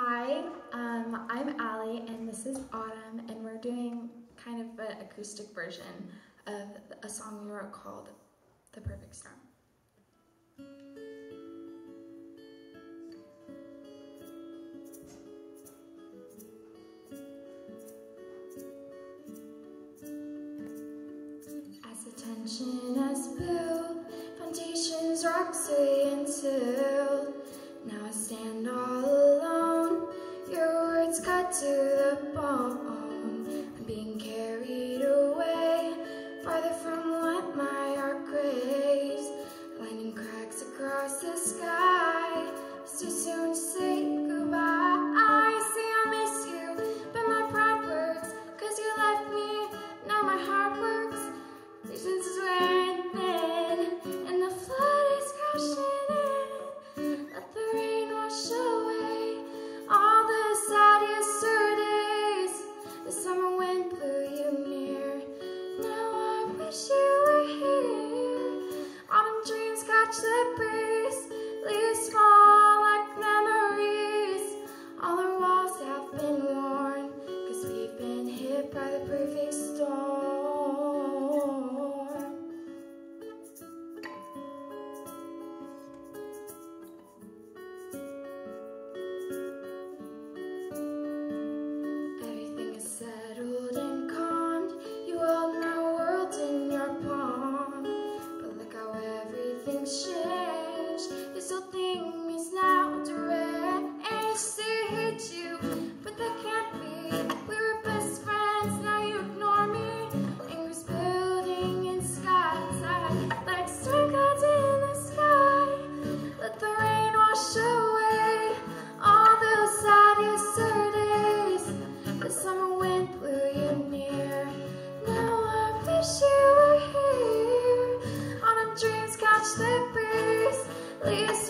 Hi, um, I'm Ali and this is Autumn and we're doing kind of an acoustic version of a song we wrote called The Perfect Storm. As the tension has built, foundations rocks sway into now I stand all alone. Your words cut to the bone. I'm being carried away, farther from what my heart craves. Lightning cracks across the sky. Breeze.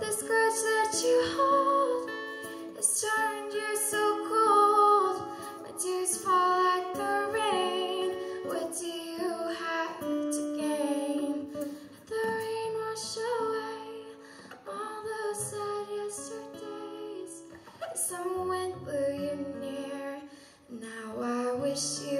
This grudge that you hold has turned you so cold. My tears fall like the rain. What do you have to gain? The rain wash away all those sad yesterdays. Summer wind blew you near. Now I wish you